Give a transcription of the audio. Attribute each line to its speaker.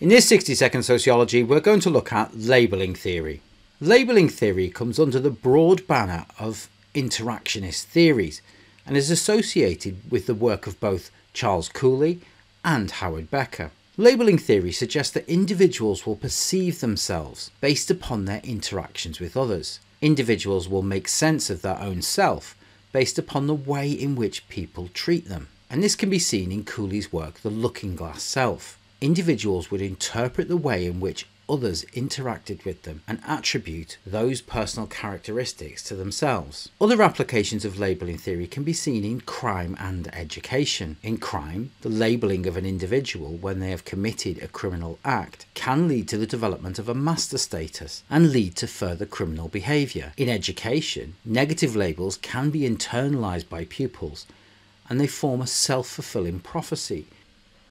Speaker 1: In this 60 second sociology, we're going to look at labelling theory. Labelling theory comes under the broad banner of interactionist theories and is associated with the work of both Charles Cooley and Howard Becker. Labelling theory suggests that individuals will perceive themselves based upon their interactions with others. Individuals will make sense of their own self based upon the way in which people treat them. And this can be seen in Cooley's work, The Looking Glass Self. Individuals would interpret the way in which others interacted with them and attribute those personal characteristics to themselves. Other applications of labelling theory can be seen in crime and education. In crime, the labelling of an individual when they have committed a criminal act can lead to the development of a master status and lead to further criminal behaviour. In education, negative labels can be internalised by pupils and they form a self fulfilling prophecy